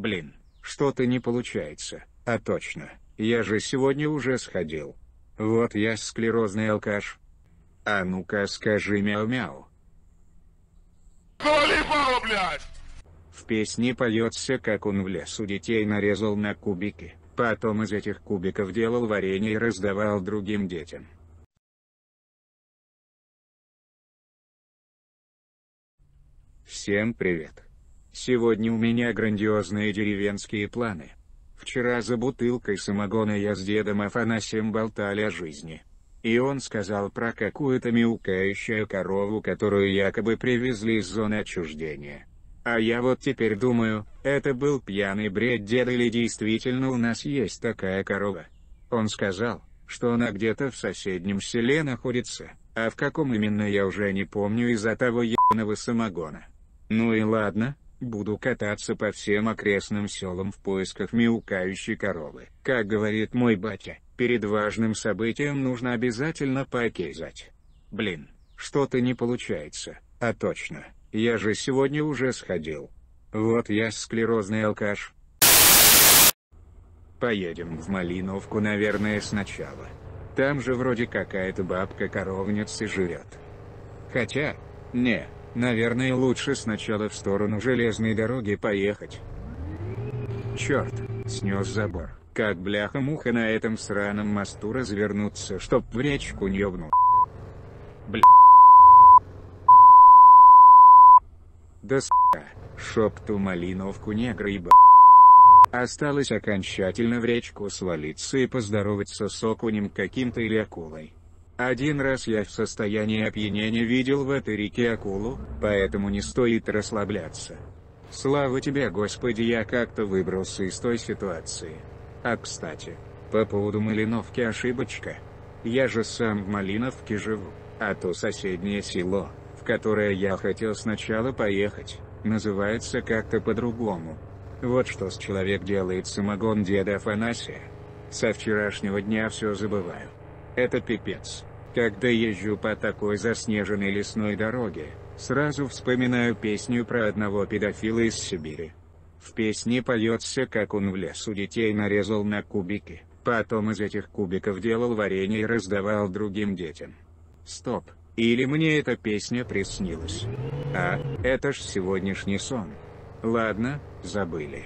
Блин, что-то не получается, а точно, я же сегодня уже сходил. Вот я склерозный алкаш. А ну-ка скажи мяу-мяу. Колебало, блядь! В песне поется, как он в лесу детей нарезал на кубики, потом из этих кубиков делал варенье и раздавал другим детям. Всем привет. Сегодня у меня грандиозные деревенские планы. Вчера за бутылкой самогона я с дедом Афанасием болтали о жизни. И он сказал про какую-то мяукающую корову, которую якобы привезли из зоны отчуждения. А я вот теперь думаю, это был пьяный бред деда или действительно у нас есть такая корова. Он сказал, что она где-то в соседнем селе находится, а в каком именно я уже не помню из-за того ебаного самогона. Ну и ладно, буду кататься по всем окрестным селам в поисках мяукающей коровы. Как говорит мой батя, перед важным событием нужно обязательно покизать. Блин, что-то не получается, а точно, я же сегодня уже сходил. Вот я склерозный алкаш. Поедем в Малиновку наверное сначала. Там же вроде какая-то бабка-коровница живет. Хотя, не, Наверное лучше сначала в сторону железной дороги поехать. Черт, снес забор. Как бляха-муха на этом сраном мосту развернуться, чтоб в речку не ёбнул. Бля. Да с***а, шоп ту малиновку негра еба. Осталось окончательно в речку свалиться и поздороваться с окунем каким-то или акулой. Один раз я в состоянии опьянения видел в этой реке акулу, поэтому не стоит расслабляться. Слава тебе Господи я как-то выбрался из той ситуации. А кстати, по поводу Малиновки ошибочка. Я же сам в Малиновке живу, а то соседнее село, в которое я хотел сначала поехать, называется как-то по-другому. Вот что с человек делает самогон деда Афанасия. Со вчерашнего дня все забываю. Это пипец. Когда езжу по такой заснеженной лесной дороге, сразу вспоминаю песню про одного педофила из Сибири. В песне поется, как он в лесу детей нарезал на кубики, потом из этих кубиков делал варенье и раздавал другим детям. Стоп, или мне эта песня приснилась? А, это ж сегодняшний сон. Ладно, забыли.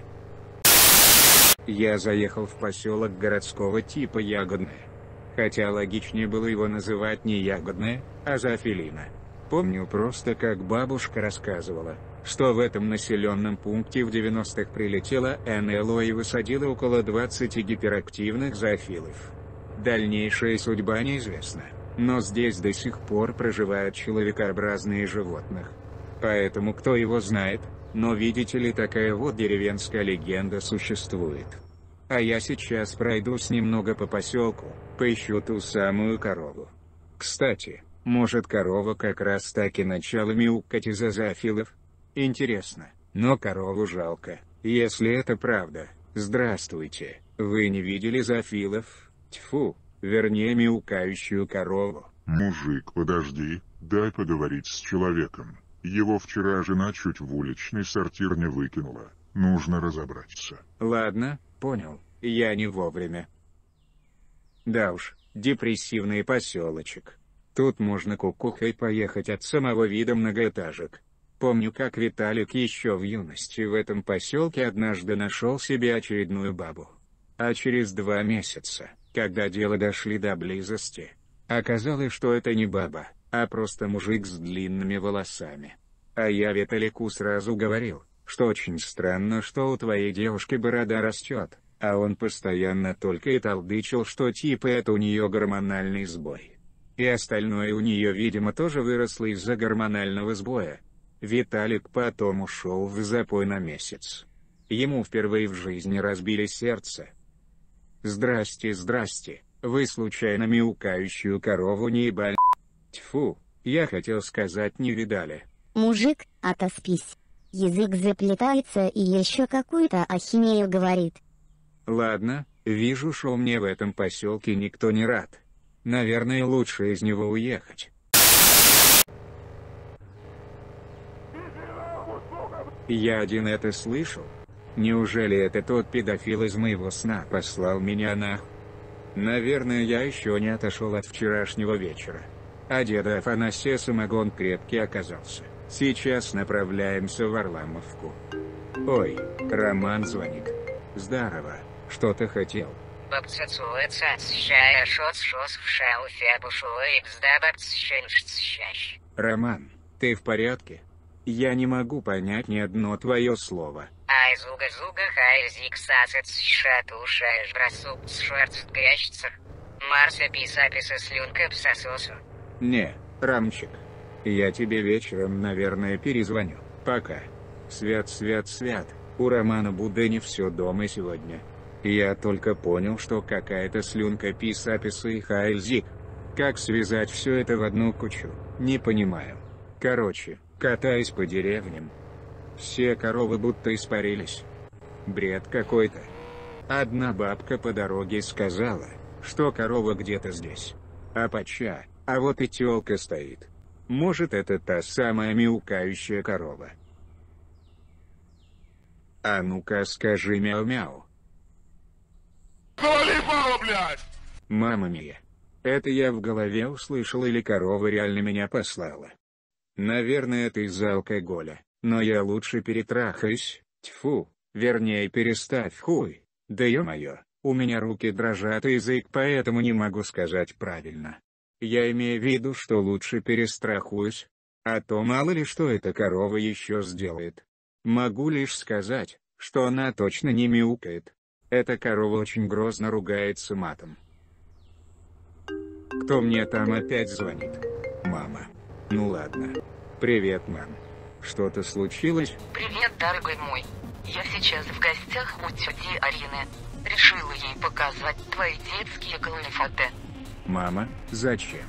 Я заехал в поселок городского типа Ягодное хотя логичнее было его называть не ягодное, а зоофилина. Помню просто как бабушка рассказывала, что в этом населенном пункте в 90-х прилетела НЛО и высадила около 20 гиперактивных зоофилов. Дальнейшая судьба неизвестна, но здесь до сих пор проживают человекообразные животных. Поэтому кто его знает, но видите ли такая вот деревенская легенда существует. А я сейчас пройдусь немного по поселку, поищу ту самую корову. Кстати, может корова как раз таки начала мяукать из-за зоофилов? Интересно, но корову жалко, если это правда. Здравствуйте, вы не видели зоофилов? Тьфу, вернее мяукающую корову. Мужик, подожди, дай поговорить с человеком. Его вчера жена чуть в уличный сортир не выкинула. Нужно разобраться. Ладно, понял, я не вовремя. Да уж, депрессивный поселочек. Тут можно кукухой поехать от самого вида многоэтажек. Помню как Виталик еще в юности в этом поселке однажды нашел себе очередную бабу. А через два месяца, когда дело дошли до близости, оказалось, что это не баба, а просто мужик с длинными волосами. А я Виталику сразу говорил, что очень странно, что у твоей девушки борода растет, а он постоянно только и толдычил, что типа это у нее гормональный сбой. И остальное у нее видимо тоже выросло из-за гормонального сбоя. Виталик потом ушел в запой на месяц. Ему впервые в жизни разбили сердце. Здрасте, здрасте, вы случайно мяукающую корову не ебали? Тьфу, я хотел сказать не видали. Мужик, отоспись. Язык заплетается и еще какую-то ахинею говорит. Ладно, вижу, что мне в этом поселке никто не рад. Наверное, лучше из него уехать. Я один это слышал. Неужели это тот педофил из моего сна послал меня на... Наверное я еще не отошел от вчерашнего вечера. А деда Афанасия самогон крепкий оказался. Сейчас направляемся в Варламовку. Ой, Роман звонит. Здорово, что ты хотел? Роман, ты в порядке? Я не могу понять ни одно твое слово. Не, Рамчик. Я тебе вечером, наверное, перезвоню. Пока. Свят, свят, свят. У Романа Будени все дома сегодня. Я только понял, что какая-то слюнка писаписа и хайльзик. Как связать все это в одну кучу, не понимаю. Короче, катаюсь по деревням. Все коровы будто испарились. Бред какой-то. Одна бабка по дороге сказала, что корова где-то здесь. А поча, а вот и тёлка стоит. Может это та самая мяукающая корова. А ну-ка скажи мяу-мяу. Мама мия. Это я в голове услышал или корова реально меня послала? Наверное это из-за алкоголя, но я лучше перетрахаюсь, тьфу, вернее переставь хуй, да ё-моё, у меня руки дрожат и язык поэтому не могу сказать правильно. Я имею в виду, что лучше перестрахуюсь, а то мало ли что эта корова еще сделает. Могу лишь сказать, что она точно не мяукает. Эта корова очень грозно ругается матом. Кто мне там опять звонит? Мама. Ну ладно. Привет, мам. Что-то случилось? Привет, дорогой мой. Я сейчас в гостях у тети Арины. Решила ей показать твои детские голофоты. Мама, зачем?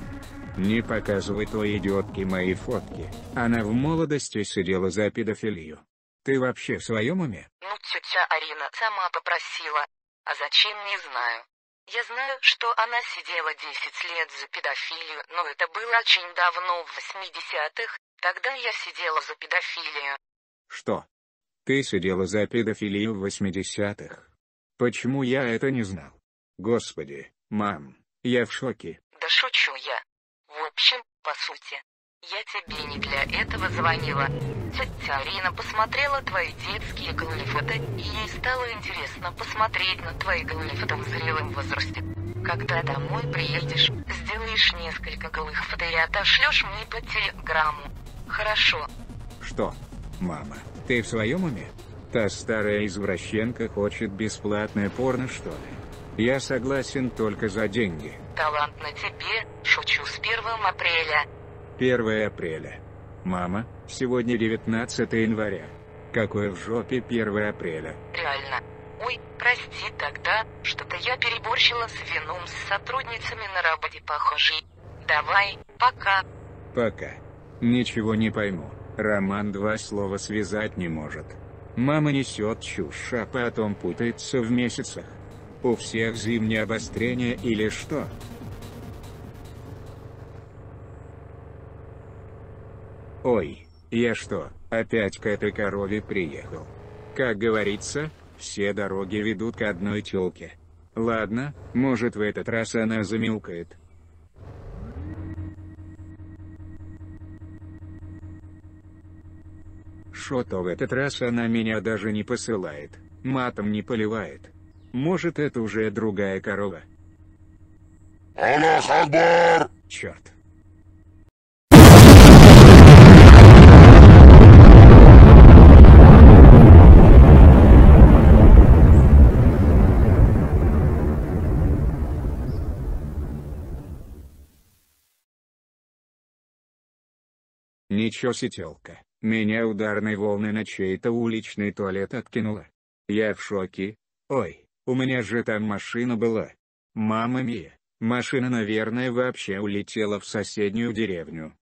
Не показывай той идиотке мои фотки. Она в молодости сидела за педофилию. Ты вообще в своем уме? Ну, тетя Арина сама попросила. А зачем, не знаю. Я знаю, что она сидела 10 лет за педофилию, но это было очень давно, в 80-х. Тогда я сидела за педофилию. Что? Ты сидела за педофилию в 80-х? Почему я это не знал? Господи, мам, я в шоке. Да шучу я. В общем, по сути, я тебе не для этого звонила. Тетя Арина посмотрела твои детские голофото, и ей стало интересно посмотреть на твои голофото в зрелом возрасте. Когда домой приедешь, сделаешь несколько голых фото и отошлешь мне по телеграмму. Хорошо. Что? Мама, ты в своем уме? Та старая извращенка хочет бесплатное порно, что ли? Я согласен только за деньги. Талант на тебе, шучу с 1 апреля. 1 апреля. Мама, сегодня 19 января. Какое в жопе 1 апреля? Реально. Ой, прости тогда, что-то я переборщила с вином с сотрудницами на работе похожи. Давай, пока. Пока. Ничего не пойму. Роман два слова связать не может. Мама несет чушь, а потом путается в месяцах. У всех зимнее обострение или что? Ой, я что, опять к этой корове приехал? Как говорится, все дороги ведут к одной тёлке. Ладно, может в этот раз она замилкает. Что-то в этот раз она меня даже не посылает, матом не поливает. Может это уже другая корова? Аллах Акбар! Черт. Ничего сетелка, меня ударной волны на чей-то уличный туалет откинуло. Я в шоке. Ой, у меня же там машина была. Мама мия, машина наверное вообще улетела в соседнюю деревню.